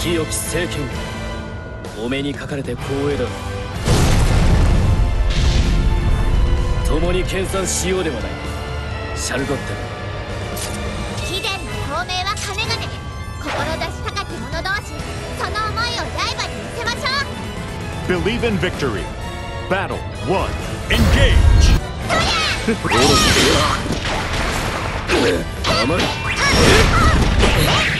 清き政権お目にかかれて光栄だ共に研鑽しようではないシャルゴッテ貴殿の孔明は金がね志高き者同士その思いを刃に見せましょう Believe in victory. Battle 1. Engage! 甘い火を正しく攻撃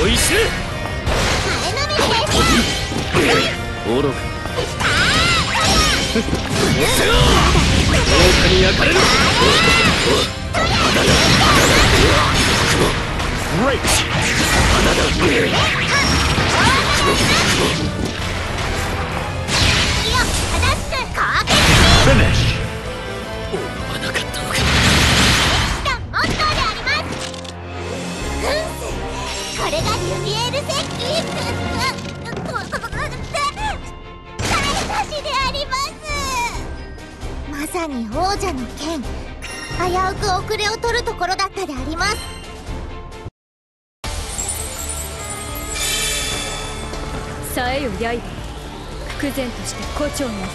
おいしい前のめりです愚か豪華に焼かれる Great! さに王者の剣危うく遅れを取るところだったでありますさえよ刃空前として胡蝶なり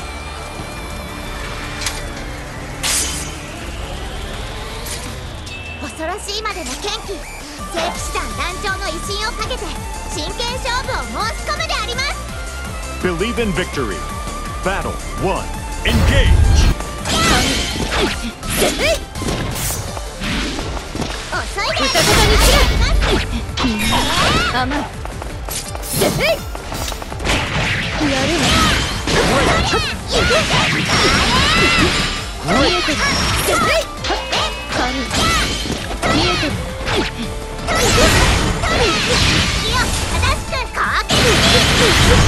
恐ろしいまでの剣気聖騎士団団長の威信をかけて真剣勝負を申し込むであります Believe in victory. Battle 1. Engage!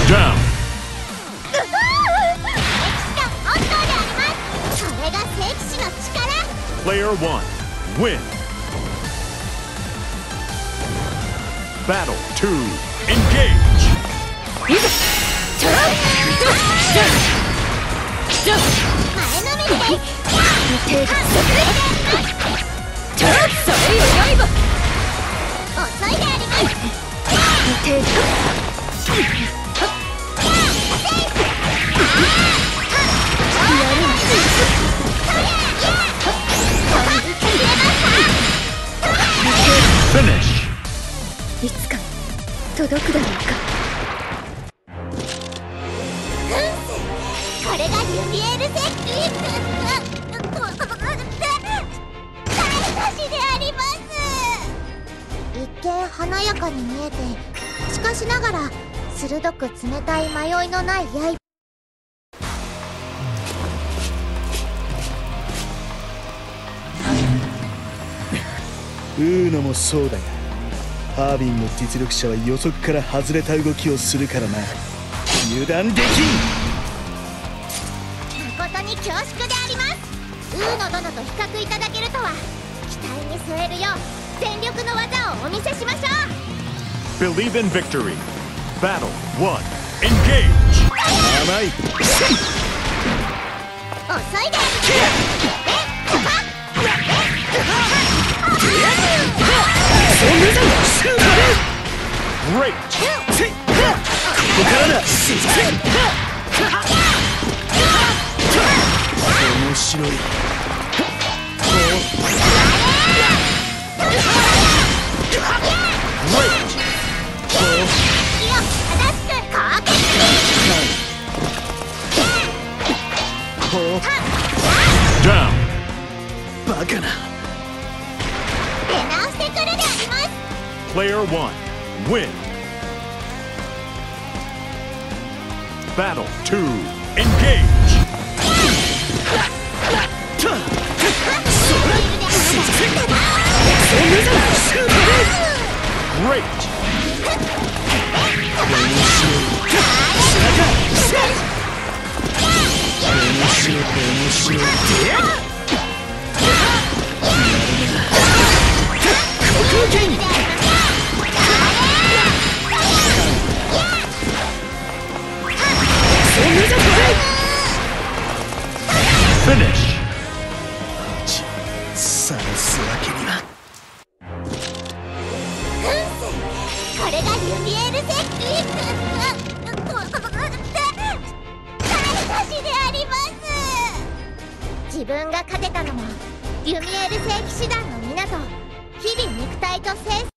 Down! Player 1. Win. Battle 2. Engage! いつか届くだろうか。これがリエル石器。大差しであります。一見華やかに見えてしかしながら鋭く冷たい迷いのない刃。ウーノもそうだがハービンの実力者は予測から外れた動きをするからな油断できん誠に恐縮でありますウーノ殿と比較いただけるとは期待に添えるよう全力の技をお見せしましょう Believe in victory. Battle 1. Engage! 甘 い遅いであ Great! 面白い Great! 火を正しく攻撃 Down! バカな出直してくるであります Player 1. Win. Battle 2. Engage! それ Great! フ自分が勝てたのはリュミエル聖騎士団の皆と日々肉体と精